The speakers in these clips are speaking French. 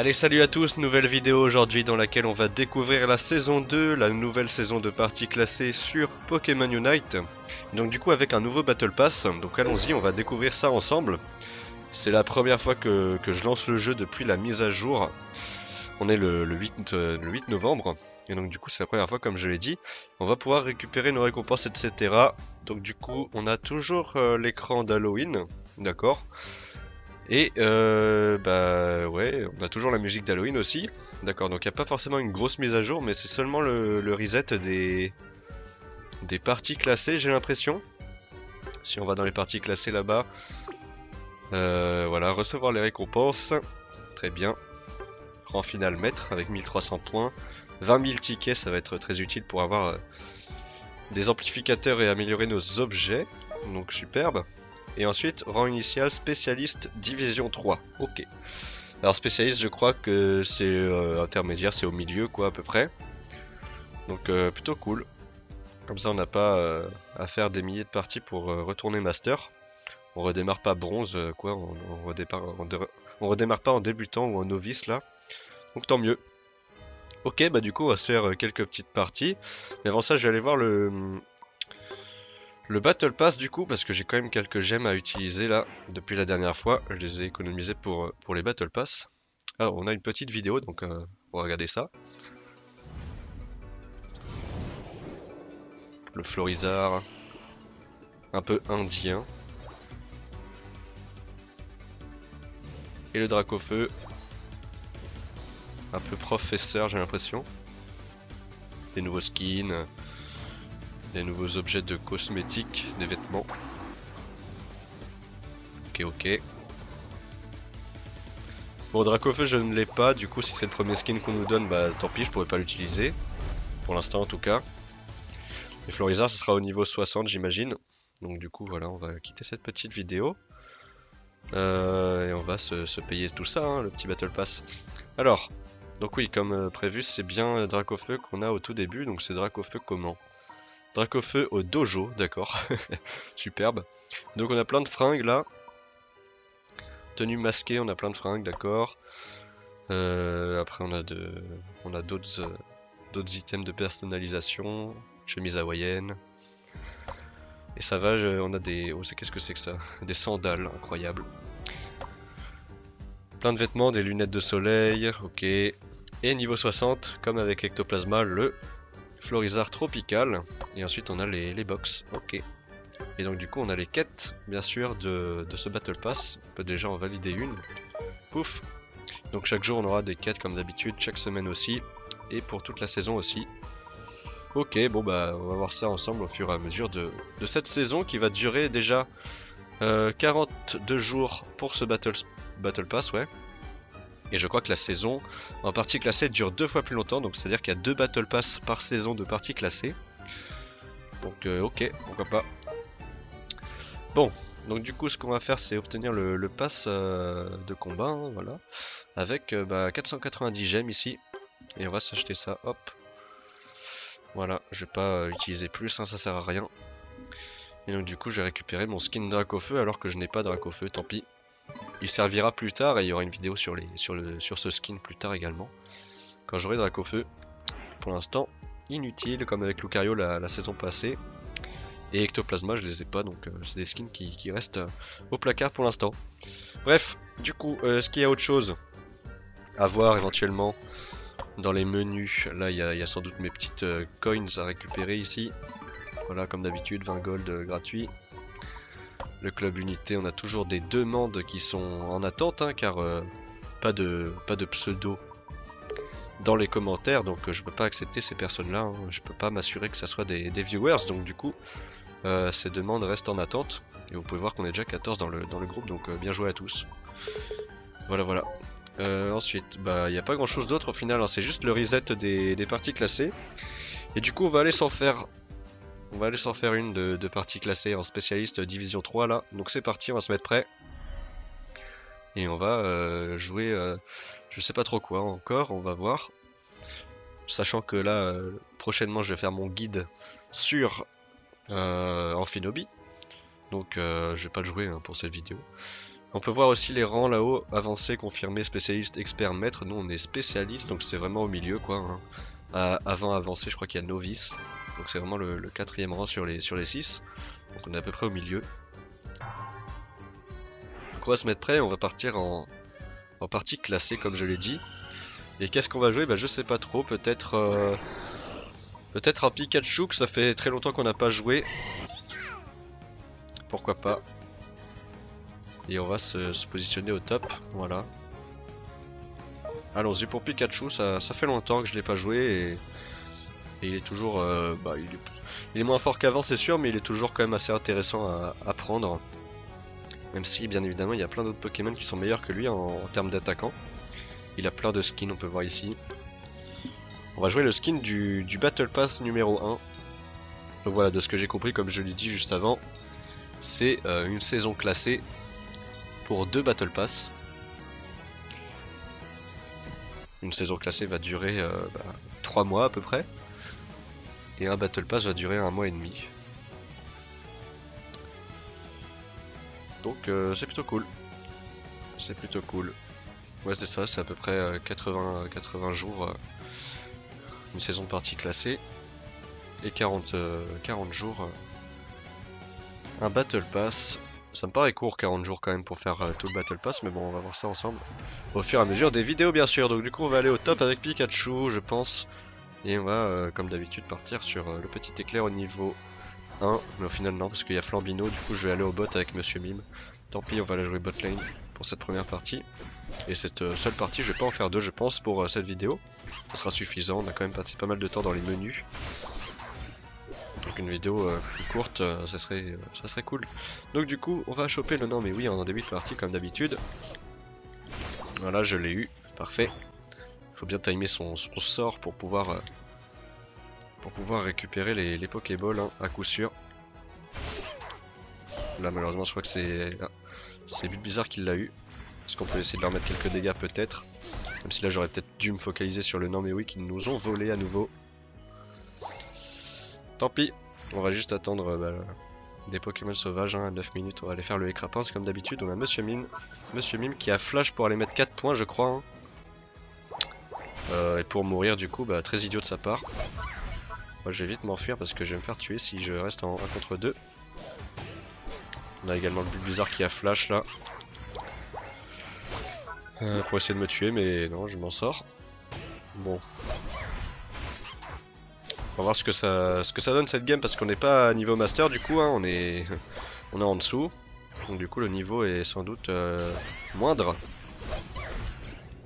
Allez salut à tous, nouvelle vidéo aujourd'hui dans laquelle on va découvrir la saison 2, la nouvelle saison de partie classée sur Pokémon Unite. Donc du coup avec un nouveau Battle Pass, donc allons-y, on va découvrir ça ensemble. C'est la première fois que, je lance le jeu depuis la mise à jour. On est le, 8, le 8 novembre, et donc du coup c'est la première fois comme je l'ai dit. On va pouvoir récupérer nos récompenses etc. Donc du coup on a toujours euh, l'écran d'Halloween, d'accord et euh, bah ouais, on a toujours la musique d'Halloween aussi. D'accord, donc il n'y a pas forcément une grosse mise à jour, mais c'est seulement le, reset des, des parties classées, j'ai l'impression. Si on va dans les parties classées là-bas, euh, voilà, recevoir les récompenses. Très bien. Rang final maître avec 1300 points. 20 000 tickets, ça va être très utile pour avoir euh, des amplificateurs et améliorer nos objets. Donc superbe. Et ensuite, rang initial, spécialiste, division 3. Ok. Alors spécialiste, je crois que c'est euh, intermédiaire, c'est au milieu, quoi, à peu près. Donc euh, plutôt cool. Comme ça, on n'a pas euh, à faire des milliers de parties pour retourner master. On redémarre pas bronze, quoi. On, on redémarre pas en débutant ou en novice, là. Donc tant mieux. Ok, bah du coup, on va se faire quelques petites parties. Mais avant ça, je vais aller voir le, le Battle Pass du coup, parce que j'ai quand même quelques gemmes à utiliser là, depuis la dernière fois, je les ai économisés pour, euh, les Battle Pass. Alors on a une petite vidéo, donc euh, on va regarder ça. Le Florizard, un peu indien. Et le Dracofeu, un peu professeur j'ai l'impression. Les nouveaux skins, des nouveaux objets de cosmétiques, des vêtements. Ok, ok. Bon, Dracofeu, je ne l'ai pas. Du coup, si c'est le premier skin qu'on nous donne, bah tant pis, je pourrais pas l'utiliser. Pour l'instant, en tout cas. Et Florizard, ce sera au niveau 60, j'imagine. Donc du coup, voilà, on va quitter cette petite vidéo. Euh, et on va se, payer tout ça, hein, le petit Battle Pass. Alors, donc oui, comme euh, prévu, c'est bien Dracofeu qu'on a au tout début. Donc c'est Dracofeu comment? Dracofeu au dojo, d'accord. Superbe. Donc on a plein de fringues là. Tenue masquée, on a plein de fringues, d'accord. Euh, après on a de, on a d'autres, euh, d'autres items de personnalisation, chemise hawaïenne. Et ça va, on a des, oh, qu'est-ce que c'est que ça? Des sandales, incroyable. Plein de vêtements, des lunettes de soleil, ok. Et niveau 60, comme avec Ectoplasma, le Florizard tropical. Et ensuite on a les, les box. Ok. Et donc du coup on a les quêtes bien sûr de, ce Battle Pass. On peut déjà en valider une. Pouf. Donc chaque jour on aura des quêtes comme d'habitude, chaque semaine aussi. Et pour toute la saison aussi. Ok, bon bah on va voir ça ensemble au fur et à mesure de, cette saison qui va durer déjà 42 euh, jours pour ce Battle, Battle Pass, ouais. Et je crois que la saison en partie classée dure deux fois plus longtemps, donc c'est-à-dire qu'il y a deux Battle Pass par saison de partie classée. Donc euh, ok, pourquoi pas. Bon, donc du coup ce qu'on va faire c'est obtenir le, pass euh, de combat, hein, voilà. Avec 490 euh, bah, gemmes ici. Et on va s'acheter ça, hop. Voilà, je vais pas utiliser plus, hein, ça sert à rien. Et donc du coup je vais récupérer mon skin Dracofeu alors que je n'ai pas Dracofeu, tant pis. Il servira plus tard et il y aura une vidéo sur, ce skin plus tard également. Quand j'aurai Dracofeu. Pour l'instant, inutile comme avec Lucario la, saison passée. Et Ectoplasma, je les ai pas, donc euh, c'est des skins qui, restent euh, au placard pour l'instant. Bref, du coup, euh, est-ce qu'il y a autre chose à voir éventuellement dans les menus? Là, il y, a sans doute mes petites coins à récupérer ici. Voilà, comme d'habitude, 20 gold gratuit le club unité, on a toujours des demandes qui sont en attente, hein, car euh, pas, de, pas de pseudo dans les commentaires, donc euh, je peux pas accepter ces personnes-là, hein. je peux pas m'assurer que ça soit des, viewers, donc du coup, euh, ces demandes restent en attente, et vous pouvez voir qu'on est déjà 14 dans le, dans le groupe, donc bien joué à tous. Voilà, voilà. ensuite, bah, il n'y a pas grand-chose d'autre au final, hein. c'est juste le reset des, des parties classées, et du coup, on va aller s'en faire on va aller s'en faire une de, de partie classée en spécialiste division 3 là. Donc c'est parti, on va se mettre prêt. Et on va euh, jouer, euh, je sais pas trop quoi encore, on va voir. Sachant que là, euh, prochainement, je vais faire mon guide sur Amphinobi. Donc je vais pas le jouer hein, pour cette vidéo. On peut voir aussi les rangs là-haut, avancé, confirmé, spécialiste, expert, maître. Nous on est spécialiste, donc c'est vraiment au milieu quoi. Hein. Avant avancé, je crois qu'il y a novice. Donc c'est vraiment le, quatrième rang sur les, sur les six. Donc on est à peu près au milieu. Donc on va se mettre prêt, on va partir en, en partie classée comme je l'ai dit. Et qu'est-ce qu'on va jouer? Bah je sais pas trop, peut-être... Euh, peut-être un Pikachu, que ça fait très longtemps qu'on n'a pas joué. Pourquoi pas. Et on va se, positionner au top, voilà. Allons-y pour Pikachu, ça, fait longtemps que je l'ai pas joué et, il est toujours... Euh, bah, il, est, moins fort qu'avant c'est sûr, mais il est toujours quand même assez intéressant à, prendre. Même si bien évidemment il y a plein d'autres Pokémon qui sont meilleurs que lui en termes d'attaquant. Il a plein de skins, on peut voir ici. On va jouer le skin du, Battle Pass numéro 1. Donc voilà, de ce que j'ai compris, comme je l'ai dit juste avant, c'est euh, une saison classée pour deux Battle Pass. Une saison classée va durer 3 euh, bah, mois à peu près. Et un Battle Pass va durer un mois et demi. Donc euh, c'est plutôt cool. C'est plutôt cool. Ouais, c'est ça, c'est à peu près 80, euh, 80 jours, une saison partie classée. Et 40, 40 euh, jours, un Battle Pass. Ça me paraît court 40 jours quand même pour faire tout le Battle Pass, mais bon, on va voir ça ensemble. Au fur et à mesure des vidéos, bien sûr. Donc du coup, on va aller au top avec Pikachu, je pense. Et on va, comme d'habitude, partir sur le petit éclair au niveau 1. Mais au final, non, parce qu'il y a Flambino. Du coup, je vais aller au bot avec Monsieur Mime. Tant pis, on va la jouer bot lane pour cette première partie. Et cette euh, seule partie, je vais pas en faire deux, je pense, pour euh, cette vidéo. Ça sera suffisant, on a quand même passé pas mal de temps dans les menus. Donc une vidéo euh, plus courte, ça, serait, ça serait cool. Donc du coup, on va choper le nom, mais oui, en début de partie, comme d'habitude. Voilà, je l'ai eu, parfait. Il faut bien timer son, sort pour pouvoir, pour pouvoir récupérer les, les Pokéballs, hein, à coup sûr. Là, malheureusement, je crois que c'est... Ah, c'est bizarre qu'il l'a eu. Est-ce qu'on peut essayer de leur mettre quelques dégâts peut-être Même si là j'aurais peut-être dû me focaliser sur le nom mais oui qu'ils nous ont volé à nouveau. Tant pis, on va juste attendre euh, bah, des Pokémon sauvages hein, à 9 minutes. On va aller faire le écrapince comme d'habitude. On a Monsieur Mime. Monsieur Mime qui a flash pour aller mettre 4 points je crois. Hein. Euh, et pour mourir du coup, bah, très idiot de sa part. Moi je vais vite m'enfuir parce que je vais me faire tuer si je reste en 1 contre 2. On a également le bizarre qui a flash là. Euh, pour essayer de me tuer, mais non, je m'en sors. Bon. Va voir ce que ça, ce que ça donne cette game, parce qu'on n'est pas à niveau master du coup, hein, on, est, on est en dessous. Donc du coup le niveau est sans doute euh, moindre.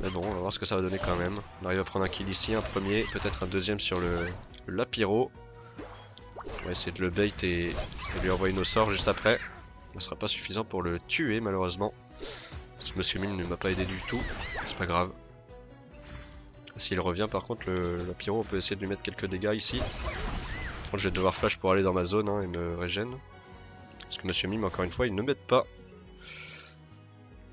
Mais bon, on va voir ce que ça va donner quand même. On arrive à prendre un kill ici, un premier, peut-être un deuxième sur le, Lapiro. On va essayer de le bait et, lui envoyer nos sorts juste après. Ce sera pas suffisant pour le tuer malheureusement. Ce monsieur Mine ne m'a pas aidé du tout, c'est pas grave. S'il revient par contre, le, pyro, on peut essayer de lui mettre quelques dégâts ici. Par contre, je vais devoir flash pour aller dans ma zone hein, et me régène. Parce que monsieur Mime, encore une fois, il ne m'aide pas.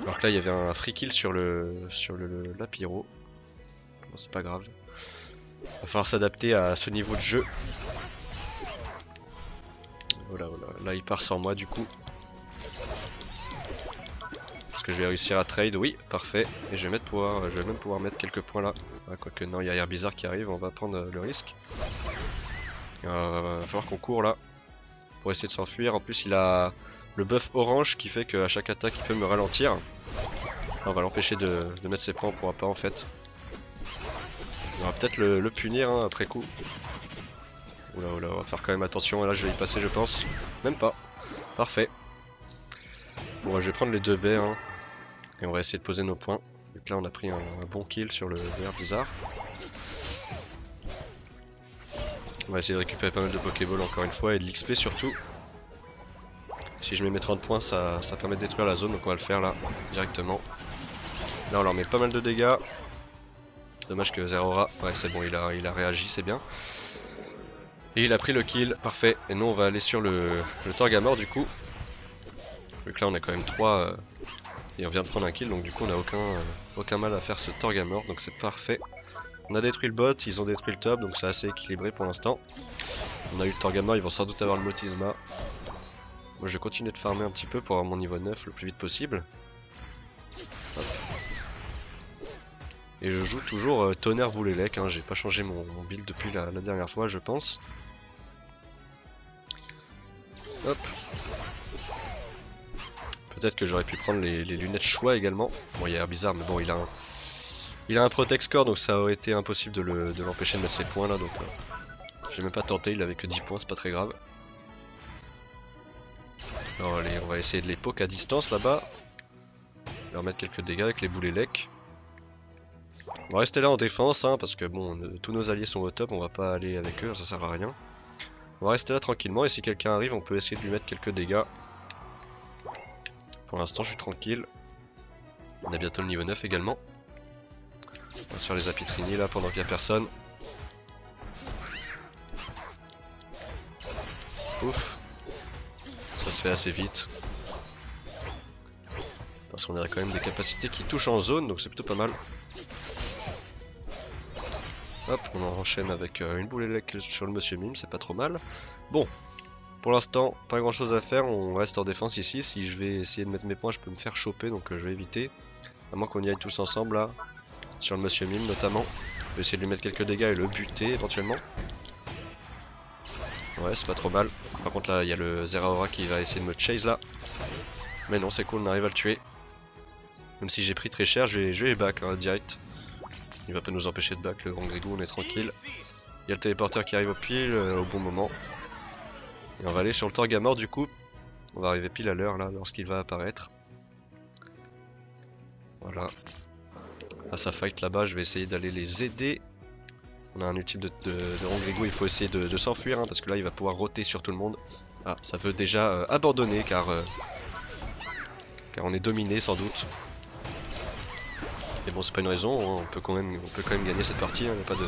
Alors que là, il y avait un free kill sur le sur le. Bon, c'est pas grave. Va falloir s'adapter à ce niveau de jeu. Voilà, voilà. Là, il part sans moi, du coup je vais réussir à trade Oui, parfait. Et je vais, pouvoir, je vais même pouvoir mettre quelques points là. Ah, quoique non, il y a bizarre qui arrive, on va prendre le risque. Il va, falloir qu'on court là. Pour essayer de s'enfuir. En plus, il a le buff orange qui fait qu'à chaque attaque, il peut me ralentir. on va l'empêcher de, mettre ses points, on pourra pas en fait. On va peut-être le, punir hein, après coup. Oula, oula, on va faire quand même attention. Là, je vais y passer, je pense. Même pas. Parfait. Bon, je vais prendre les deux baies. Hein. Et on va essayer de poser nos points. Donc là on a pris un, bon kill sur le verre bizarre. On va essayer de récupérer pas mal de Pokéball encore une fois et de l'XP surtout. Si je mets mes 30 points ça, ça permet de détruire la zone donc on va le faire là directement. Là on leur met pas mal de dégâts. Dommage que Zerora, ouais c'est bon il a, il a réagi c'est bien. Et il a pris le kill, parfait. Et nous on va aller sur le, le Torgamor du coup. Donc là on a quand même 3, et on vient de prendre un kill, donc du coup on a aucun, euh, aucun mal à faire ce Torgamore, donc c'est parfait. On a détruit le bot, ils ont détruit le top, donc c'est assez équilibré pour l'instant. On a eu le Torgamore, ils vont sans doute avoir le Motisma. Moi je vais continuer de farmer un petit peu pour avoir mon niveau 9 le plus vite possible. Et je joue toujours euh, Tonnerre Voulélec, hein, j'ai pas changé mon, build depuis la, la dernière fois je pense. Hop, Peut-être que j'aurais pu prendre les, lunettes choix également. Bon il a l'air bizarre mais bon il a un, il a un protect score donc ça aurait été impossible de l'empêcher de, mettre ses points là donc euh, j'ai même pas tenté, il avait que 10 points, c'est pas très grave. Alors allez, on va essayer de les à distance là-bas. Leur mettre quelques dégâts avec les boulets lecs. On va rester là en défense, hein, parce que bon, tous nos alliés sont au top, on va pas aller avec eux, ça sert à rien. On va rester là tranquillement, et si quelqu'un arrive, on peut essayer de lui mettre quelques dégâts. Pour l'instant, je suis tranquille. On a bientôt le niveau 9 également. On va se faire les apitrini là, pendant qu'il n'y a personne. Ouf. Ça se fait assez vite. Parce qu'on a quand même des capacités qui touchent en zone, donc c'est plutôt pas mal. Hop, on enchaîne avec euh, une boule électrique sur le Monsieur Mime, c'est pas trop mal. Bon, pour l'instant, pas grand chose à faire, on reste en défense ici. Si je vais essayer de mettre mes points, je peux me faire choper, donc euh, je vais éviter. À moins qu'on y aille tous ensemble là, sur le Monsieur Mime notamment. Je vais essayer de lui mettre quelques dégâts et le buter éventuellement. Ouais, c'est pas trop mal. Par contre là, il y a le Zeraora qui va essayer de me chase là. Mais non, c'est cool, on arrive à le tuer. Même si j'ai pris très cher, je vais, back hein, direct. Il va pas nous empêcher de back le grand Grégou, on est tranquille. Il y a le téléporteur qui arrive au pile euh, au bon moment. Et on va aller sur le Torgamor du coup. On va arriver pile à l'heure là lorsqu'il va apparaître. Voilà. À sa fight là-bas, je vais essayer d'aller les aider. On a un ultime de, de, il faut essayer de, s'enfuir hein, parce que là il va pouvoir roter sur tout le monde. Ah, ça veut déjà euh, abandonner car, euh, car on est dominé sans doute. Mais bon, c'est pas une raison, hein. on, peut quand même, on peut quand même gagner cette partie, hein. pas de...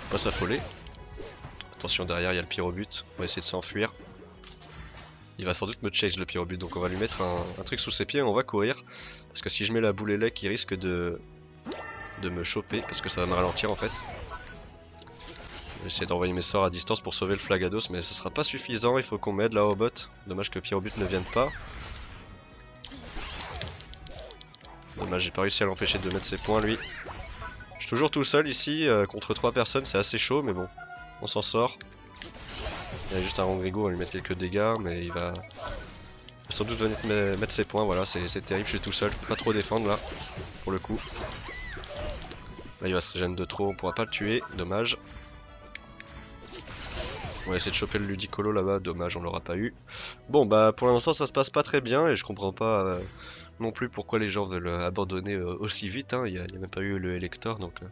Faut pas s'affoler. Attention, derrière, il y a le pyrobut, on va essayer de s'enfuir. Il va sans doute me chase le pyrobut, donc on va lui mettre un, truc sous ses pieds et on va courir. Parce que si je mets la boule élec, il risque de, me choper, parce que ça va me ralentir en fait. Je vais essayer d'envoyer mes sorts à distance pour sauver le Flagados, mais ce sera pas suffisant, il faut qu'on m'aide là au bot. Dommage que Pyrobut ne vienne pas. Dommage, j'ai pas réussi à l'empêcher de mettre ses points lui. Je suis toujours tout seul ici, euh, contre 3 personnes, c'est assez chaud, mais bon, on s'en sort. Il y a juste un Rongrigo, on va lui mettre quelques dégâts, mais il va... sans doute venir mettre ses points, voilà, c'est terrible, je suis tout seul, pas trop défendre là, pour le coup. Là il va se régénérer de trop, on pourra pas le tuer, dommage. On va essayer de choper le Ludicolo là-bas, dommage on l'aura pas eu. Bon bah pour l'instant ça se passe pas très bien et je comprends pas... Euh, non plus pourquoi les gens veulent abandonner euh, aussi vite. Hein. Il n'y a, même pas eu le Elector, donc euh,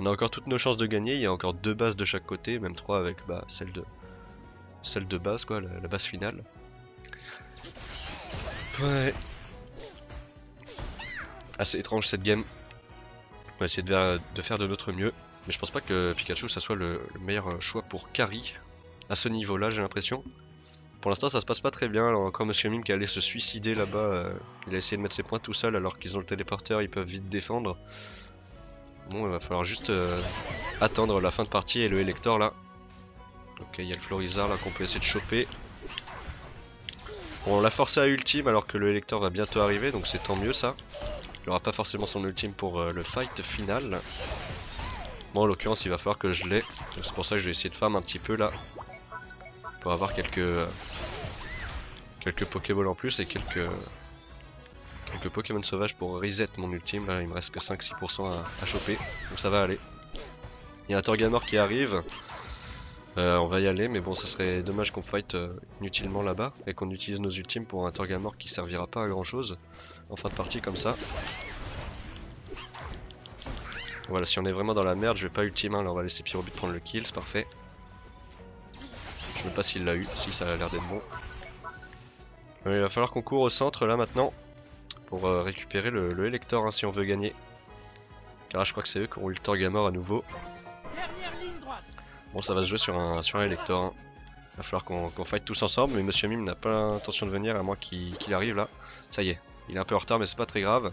on a encore toutes nos chances de gagner. Il y a encore deux bases de chaque côté, même trois avec bah, celle de celle de base, quoi, la, base finale. Ouais. Assez étrange cette game. On va essayer de, faire de notre mieux. Mais je pense pas que Pikachu ça soit le, le meilleur choix pour Carry. À ce niveau là j'ai l'impression. Pour l'instant, ça se passe pas très bien. Alors, encore Monsieur Mime qui allait se suicider là-bas. Euh, il a essayé de mettre ses points tout seul alors qu'ils ont le téléporteur, ils peuvent vite défendre. Bon, il va falloir juste euh, attendre la fin de partie et le Elector là. Ok, il y a le Florizard là qu'on peut essayer de choper. Bon, on l'a forcé à ultime alors que le Elector va bientôt arriver, donc c'est tant mieux ça. Il aura pas forcément son ultime pour euh, le fight final. Bon, en l'occurrence, il va falloir que je l'ai. C'est pour ça que je vais essayer de farm un petit peu là pour avoir quelques quelques Pokéballs en plus et quelques quelques Pokémon sauvages pour reset mon ultime. Là, il me reste que 5-6% à, choper, donc ça va aller. Il y a un Torgamor qui arrive. Euh, on va y aller, mais bon, ça serait dommage qu'on fight euh, inutilement là-bas et qu'on utilise nos ultimes pour un Torgamor qui servira pas à grand chose en fin de partie comme ça. Voilà, si on est vraiment dans la merde, je vais pas ultime, hein, là on va laisser Pyrobut prendre le kill, c'est parfait. Je sais pas s'il l'a eu, si ça a l'air d'être bon. il va falloir qu'on court au centre là maintenant pour euh, récupérer le, le Elector hein, si on veut gagner. Car je crois que c'est eux qui ont eu le Torgamor à nouveau. Bon ça va se jouer sur un, sur un Elector. Hein. Il va falloir qu'on fight tous ensemble mais Monsieur Mime n'a pas l'intention de venir à moins qu'il arrive là. Ça y est, il est un peu en retard mais c'est pas très grave.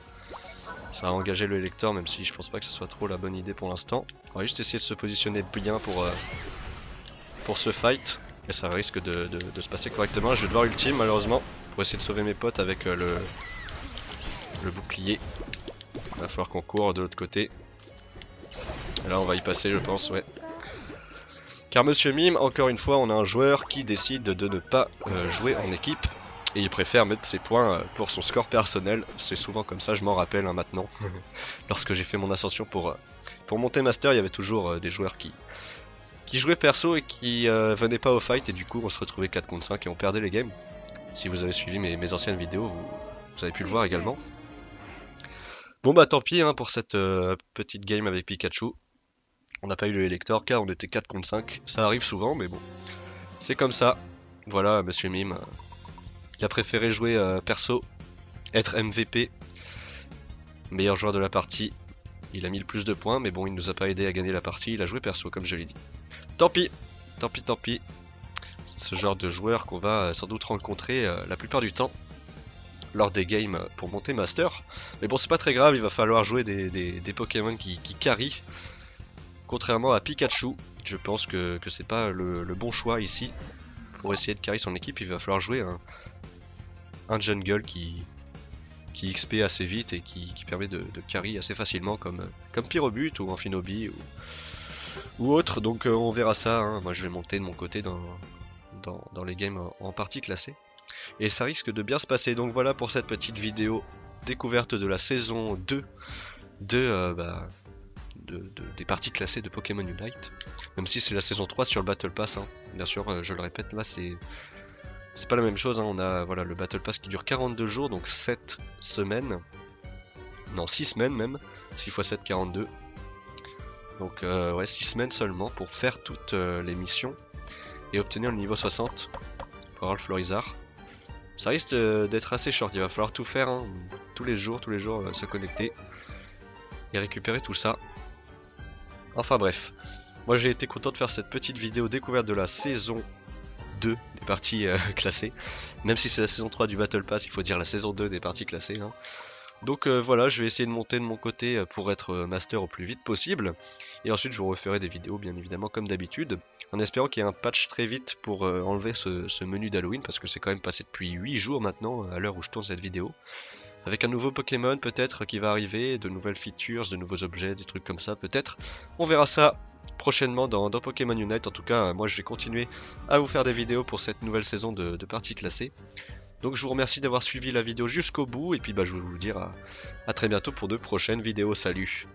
Ça va engager le Elector même si je pense pas que ce soit trop la bonne idée pour l'instant. On va juste essayer de se positionner bien pour, euh, pour ce fight. Et ça risque de, se passer correctement. Je vais devoir ultime malheureusement pour essayer de sauver mes potes avec euh, le, le bouclier. Va falloir qu'on court de l'autre côté. là, on va y passer, je pense, ouais. Car Monsieur Mime, encore une fois, on a un joueur qui décide de ne pas euh, jouer en équipe. Et il préfère mettre ses points euh, pour son score personnel. C'est souvent comme ça, je m'en rappelle hein, maintenant. Lorsque j'ai fait mon ascension pour, euh, pour monter Master, il y avait toujours des joueurs qui, qui jouaient perso et qui venaient pas au fight. Et du coup, on se retrouvait 4 contre 5 et on perdait les games. Si vous avez suivi mes, mes anciennes vidéos, vous, vous, avez pu le voir également. Bon bah tant pis hein, pour cette petite game avec Pikachu. On n'a pas eu le Elector car on était 4 contre 5. Ça arrive souvent, mais bon. C'est comme ça. Voilà, monsieur Mime. Euh, il a préféré jouer euh, perso, être MVP, meilleur joueur de la partie. Il a mis le plus de points, mais bon, il nous a pas aidé à gagner la partie. Il a joué perso, comme je l'ai dit. Tant pis, tant pis, tant pis. Ce genre de joueur qu'on va euh, sans doute rencontrer la plupart du temps lors des games pour monter Master. Mais bon, c'est pas très grave, il va falloir jouer des, Pokémon qui, qui carry. Contrairement à Pikachu, je pense que, que c'est pas le, bon choix ici. Pour essayer de carry son équipe, il va falloir jouer un, jungle qui, qui XP assez vite et qui, permet de, carry assez facilement comme, comme Pyrobut ou Amphinobi ou, ou autre. Donc euh, on verra ça. Hein. Moi je vais monter de mon côté dans, dans, les games en partie classée. Et ça risque de bien se passer. Donc voilà pour cette petite vidéo découverte de la saison 2 de euh, bah, des parties classées de Pokémon Unite. Même si c'est la saison 3 sur le Battle Pass. Hein. Bien sûr, euh, je le répète, là c'est... C'est pas la même chose, hein. on a voilà, le Battle Pass qui dure 42 jours, donc 7 semaines. Non, 6 semaines même. 6 x 7, 42. Donc euh, ouais, 6 semaines seulement pour faire toutes les missions et obtenir le niveau 60 pour avoir le. Ça risque d'être assez short, il va falloir tout faire, hein. tous les jours, tous les jours se connecter et récupérer tout ça. Enfin bref, moi j'ai été content de faire cette petite vidéo découverte de la saison 2 des parties euh, classées. Même si c'est la saison 3 du Battle Pass, il faut dire la saison 2 des parties classées. Hein. Donc euh, voilà, je vais essayer de monter de mon côté euh, pour être master au plus vite possible. Et ensuite je vous referai des vidéos bien évidemment comme d'habitude. En espérant qu'il y ait un patch très vite pour enlever ce, ce menu d'Halloween. Parce que c'est quand même passé depuis 8 jours maintenant à l'heure où je tourne cette vidéo. Avec un nouveau Pokémon peut-être qui va arriver, de nouvelles features, de nouveaux objets, des trucs comme ça peut-être. On verra ça prochainement dans, Pokémon Unite. En tout cas, moi je vais continuer à vous faire des vidéos pour cette nouvelle saison de, parties classées. Donc je vous remercie d'avoir suivi la vidéo jusqu'au bout et puis bah, je vais vous dire à très bientôt pour de prochaines vidéos. Salut